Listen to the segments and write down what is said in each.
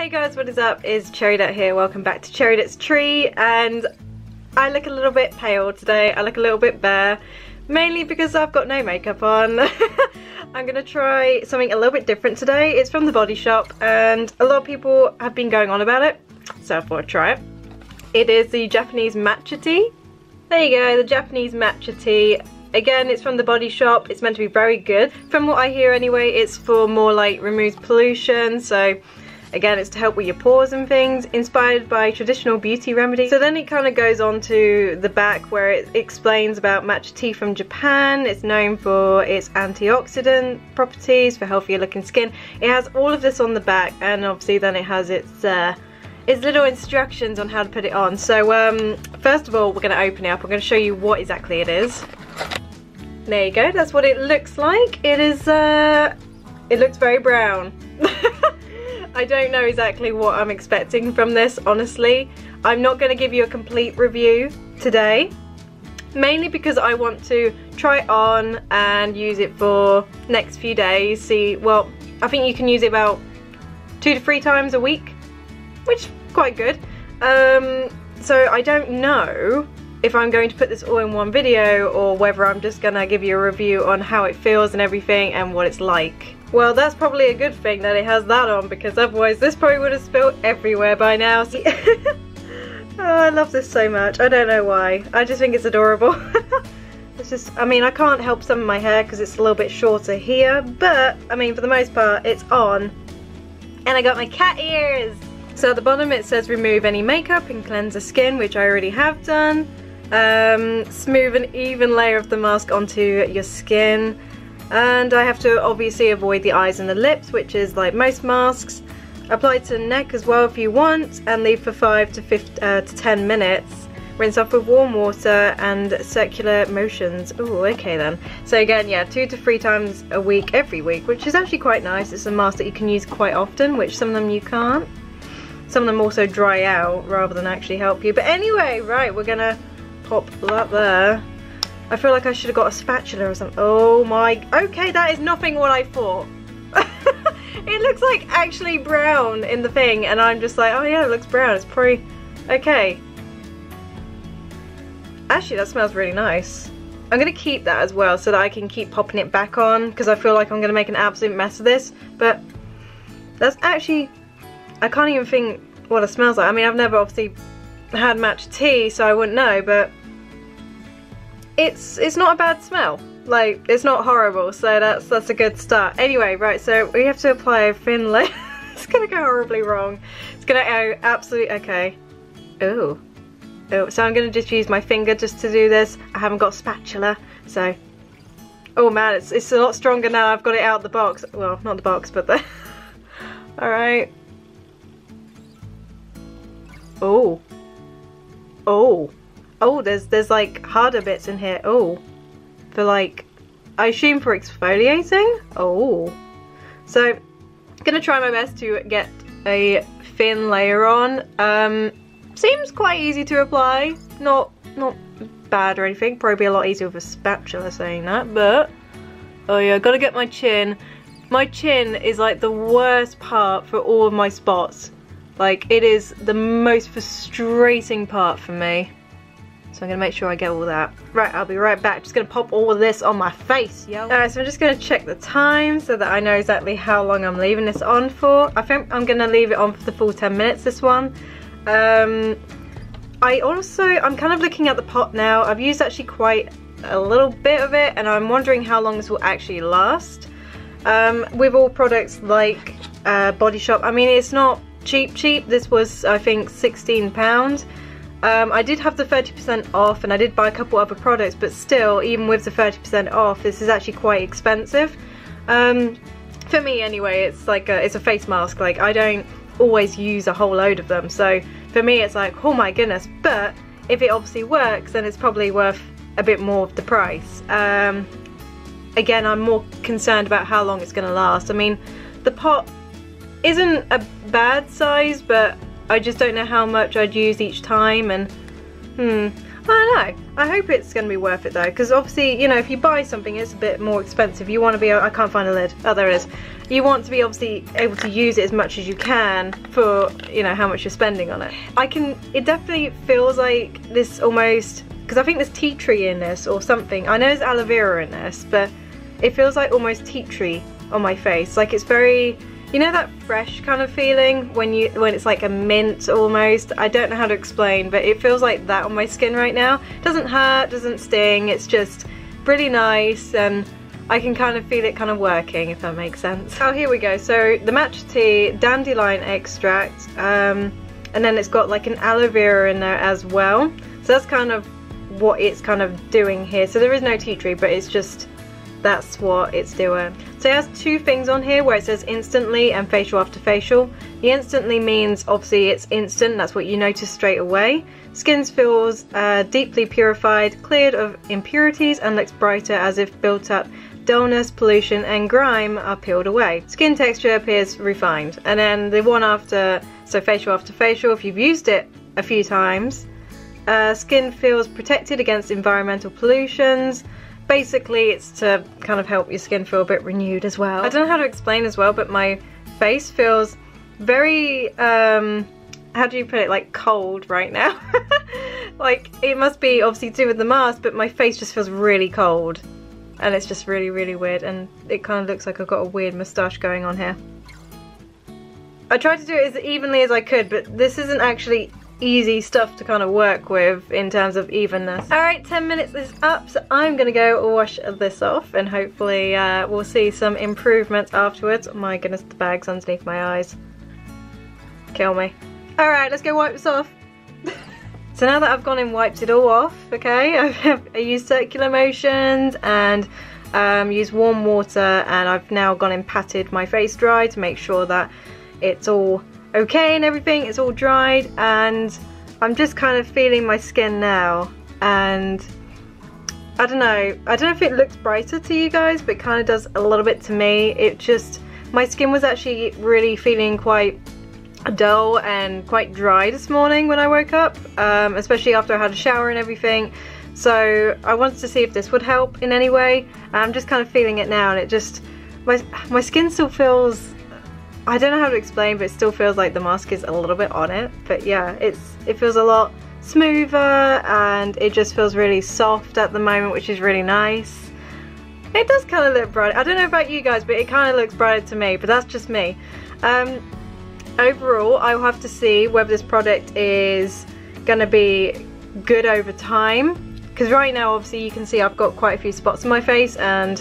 Hey guys, what is up? Is Cheridet here. Welcome back to Cheridet's Tree and I look a little bit pale today. I look a little bit bare, mainly because I've got no makeup on. I'm gonna try something a little bit different today. It's from the Body Shop and a lot of people have been going on about it, so I thought I'd try it. It is the Japanese matcha tea. There you go, the Japanese matcha tea. Again, it's from the Body Shop. It's meant to be very good. From what I hear anyway, it's for more like removes pollution, so Again, it's to help with your pores and things, inspired by traditional beauty remedies. So then it kind of goes on to the back where it explains about matcha tea from Japan. It's known for its antioxidant properties, for healthier looking skin. It has all of this on the back and obviously then it has its uh, its little instructions on how to put it on. So um, first of all, we're going to open it up. We're going to show you what exactly it is. There you go. That's what it looks like. It is, uh, it looks very brown. I don't know exactly what I'm expecting from this, honestly. I'm not going to give you a complete review today, mainly because I want to try it on and use it for next few days. See, well, I think you can use it about two to three times a week, which is quite good. Um, so I don't know if I'm going to put this all in one video or whether I'm just going to give you a review on how it feels and everything and what it's like. Well, that's probably a good thing that it has that on because otherwise this probably would have spilled everywhere by now. oh, I love this so much. I don't know why. I just think it's adorable. it's just, I mean, I can't help some of my hair because it's a little bit shorter here, but, I mean, for the most part, it's on. And I got my cat ears! So at the bottom it says remove any makeup and cleanse the skin, which I already have done. Um, smooth an even layer of the mask onto your skin and I have to obviously avoid the eyes and the lips which is like most masks. Apply to the neck as well if you want and leave for 5 to, 5, uh, to 10 minutes. Rinse off with warm water and circular motions. Oh okay then. So again yeah two to three times a week every week which is actually quite nice. It's a mask that you can use quite often which some of them you can't. Some of them also dry out rather than actually help you. But anyway right we're gonna pop that there I feel like I should have got a spatula or something. Oh my, okay, that is nothing what I thought. it looks like actually brown in the thing and I'm just like, oh yeah, it looks brown. It's pretty, okay. Actually, that smells really nice. I'm gonna keep that as well so that I can keep popping it back on because I feel like I'm gonna make an absolute mess of this. But that's actually, I can't even think what it smells like. I mean, I've never obviously had matcha tea, so I wouldn't know, but it's it's not a bad smell. Like, it's not horrible, so that's that's a good start. Anyway, right, so we have to apply a thin layer. it's gonna go horribly wrong. It's gonna go absolutely, okay. Ooh. Oh, so I'm gonna just use my finger just to do this. I haven't got spatula, so. Oh man, it's, it's a lot stronger now I've got it out of the box. Well, not the box, but the... Alright. Oh. Oh. Oh, there's there's like harder bits in here. Oh, for like, I assume for exfoliating. Oh, so gonna try my best to get a thin layer on. Um, seems quite easy to apply. Not not bad or anything. Probably a lot easier with a spatula saying that, but oh yeah, gotta get my chin. My chin is like the worst part for all of my spots. Like it is the most frustrating part for me. So I'm gonna make sure I get all that. Right, I'll be right back. Just gonna pop all of this on my face, yo. Alright, so I'm just gonna check the time so that I know exactly how long I'm leaving this on for. I think I'm gonna leave it on for the full 10 minutes, this one. Um, I also, I'm kind of looking at the pot now. I've used actually quite a little bit of it and I'm wondering how long this will actually last. Um, with all products like uh, Body Shop, I mean it's not cheap cheap. This was I think 16 pounds. Um, I did have the 30% off and I did buy a couple other products but still even with the 30% off this is actually quite expensive. Um, for me anyway it's like a, it's a face mask like I don't always use a whole load of them so for me it's like oh my goodness but if it obviously works then it's probably worth a bit more of the price. Um, again I'm more concerned about how long it's going to last. I mean the pot isn't a bad size but I just don't know how much I'd use each time and hmm, I don't know. I hope it's going to be worth it though, because obviously, you know, if you buy something, it's a bit more expensive. You want to be, I can't find a lid. Oh, there it is. You want to be obviously able to use it as much as you can for, you know, how much you're spending on it. I can, it definitely feels like this almost, because I think there's tea tree in this or something. I know there's aloe vera in this, but it feels like almost tea tree on my face. Like it's very, you know that fresh kind of feeling when you when it's like a mint almost? I don't know how to explain, but it feels like that on my skin right now. It doesn't hurt, doesn't sting, it's just really nice and I can kind of feel it kind of working, if that makes sense. Oh, here we go. So the matcha tea, dandelion extract, um, and then it's got like an aloe vera in there as well. So that's kind of what it's kind of doing here. So there is no tea tree, but it's just that's what it's doing. So it has two things on here where it says instantly and facial after facial. The instantly means obviously it's instant, that's what you notice straight away. Skin feels uh, deeply purified, cleared of impurities and looks brighter as if built up dullness, pollution and grime are peeled away. Skin texture appears refined. And then the one after, so facial after facial, if you've used it a few times, uh, skin feels protected against environmental pollutions, basically it's to kind of help your skin feel a bit renewed as well. I don't know how to explain as well, but my face feels very, um, how do you put it, like cold right now. like it must be obviously to do with the mask, but my face just feels really cold. And it's just really, really weird. And it kind of looks like I've got a weird moustache going on here. I tried to do it as evenly as I could, but this isn't actually easy stuff to kind of work with in terms of evenness. Alright, 10 minutes is up, so I'm to go wash this off and hopefully uh, we'll see some improvements afterwards. Oh my goodness, the bag's underneath my eyes. Kill me. Alright, let's go wipe this off. so now that I've gone and wiped it all off, okay, I've, I used circular motions and um, used warm water and I've now gone and patted my face dry to make sure that it's all okay and everything. It's all dried and I'm just kind of feeling my skin now and I don't know. I don't know if it looks brighter to you guys, but kind of does a little bit to me. It just, my skin was actually really feeling quite dull and quite dry this morning when I woke up, um, especially after I had a shower and everything. So I wanted to see if this would help in any way. I'm just kind of feeling it now and it just, my, my skin still feels I don't know how to explain, but it still feels like the mask is a little bit on it. But yeah, it's it feels a lot smoother and it just feels really soft at the moment, which is really nice. It does kind of look bright. I don't know about you guys, but it kind of looks brighter to me, but that's just me. Um, overall, I'll have to see whether this product is going to be good over time. Because right now, obviously, you can see I've got quite a few spots on my face and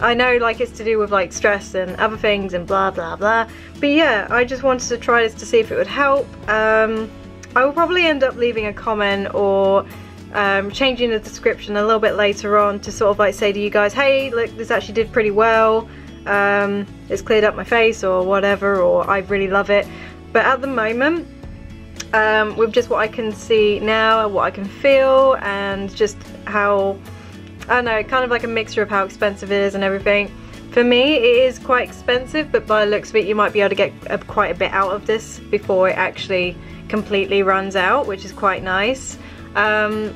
I know like it's to do with like stress and other things and blah blah blah. But yeah I just wanted to try this to see if it would help. Um, I will probably end up leaving a comment or um, changing the description a little bit later on to sort of like say to you guys hey look this actually did pretty well. Um, it's cleared up my face or whatever or I really love it. But at the moment um, with just what I can see now and what I can feel and just how I don't know, kind of like a mixture of how expensive it is and everything. For me, it is quite expensive, but by the looks of it, you might be able to get a, quite a bit out of this before it actually completely runs out, which is quite nice. Um,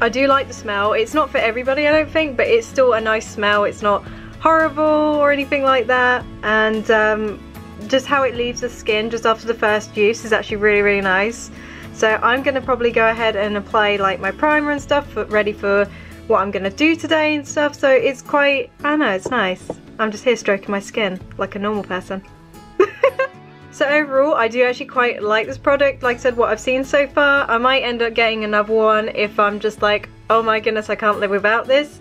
I do like the smell. It's not for everybody, I don't think, but it's still a nice smell. It's not horrible or anything like that. And um, just how it leaves the skin just after the first use is actually really, really nice. So I'm going to probably go ahead and apply like my primer and stuff ready for what I'm gonna do today and stuff so it's quite, I know, it's nice. I'm just here stroking my skin like a normal person. so overall I do actually quite like this product like I said what I've seen so far. I might end up getting another one if I'm just like oh my goodness I can't live without this.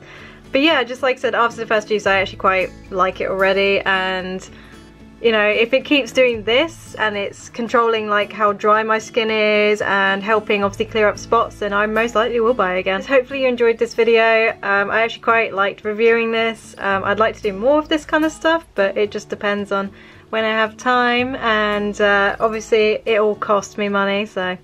But yeah just like I said after the first use I actually quite like it already and you know, if it keeps doing this and it's controlling like how dry my skin is and helping obviously clear up spots, then I most likely will buy again. hopefully you enjoyed this video. Um, I actually quite liked reviewing this. Um, I'd like to do more of this kind of stuff, but it just depends on when I have time and uh, obviously it all costs me money, so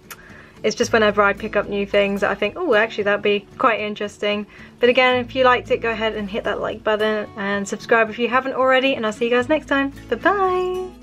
it's just whenever I pick up new things that I think, oh, actually that'd be quite interesting. But again, if you liked it, go ahead and hit that like button and subscribe if you haven't already, and I'll see you guys next time. Bye-bye!